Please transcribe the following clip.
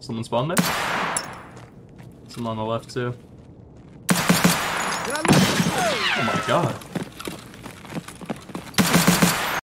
Someone spawned there? Someone on the left too. Oh my god.